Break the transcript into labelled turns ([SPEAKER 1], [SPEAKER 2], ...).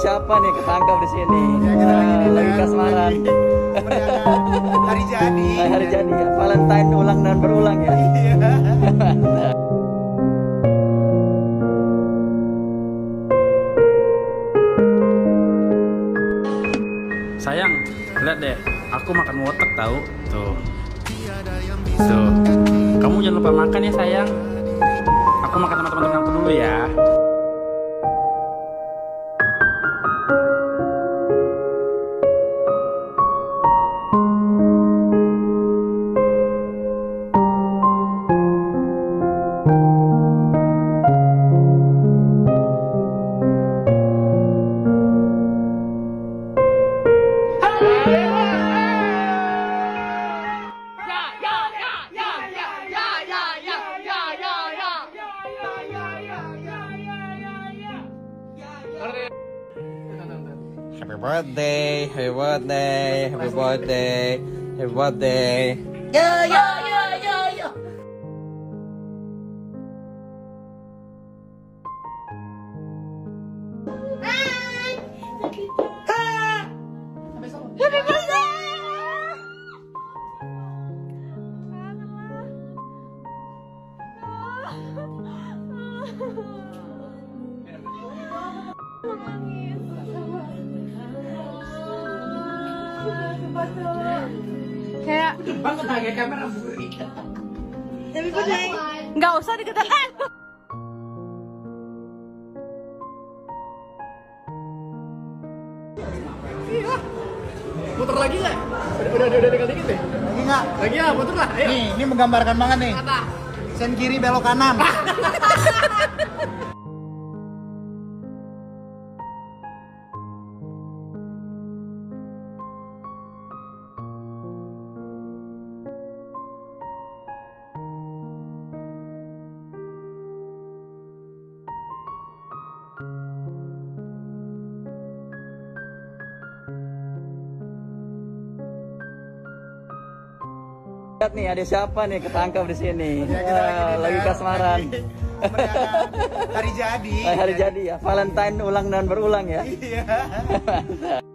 [SPEAKER 1] siapa nih ketangkap di sini?
[SPEAKER 2] Ya, kita lagi di
[SPEAKER 1] lagi kasmaran.
[SPEAKER 2] Merayakan hari jadi.
[SPEAKER 1] hari jadi ya. Valentine ulang dan berulang ya.
[SPEAKER 2] Iya.
[SPEAKER 3] Sayang, lihat deh, aku makan wotek tahu. Tuh. Tuh. Kamu jangan lupa makan ya, sayang. Aku makan sama teman-teman aku dulu ya.
[SPEAKER 1] Happy birthday, happy birthday, happy birthday, happy birthday. Yeah, yeah, yeah, yeah, yeah. Hi. Hi. Happy birthday.
[SPEAKER 4] kayak nggak usah dikatakan
[SPEAKER 2] Putar lagi nggak? Udah, udah, udah tinggal dikit deh. Lagi nggak? Lagi ya, putar lah. Ayo. Nih, ini menggambarkan banget nih. Apa? Sen kiri belok kanan.
[SPEAKER 1] Lihat nih ada siapa nih ketangkap di sini?
[SPEAKER 2] Ya, kita
[SPEAKER 1] lagi kasmaran.
[SPEAKER 2] Hari jadi.
[SPEAKER 1] hari jadi ya. Valentine ulang dan berulang ya.
[SPEAKER 2] Iya.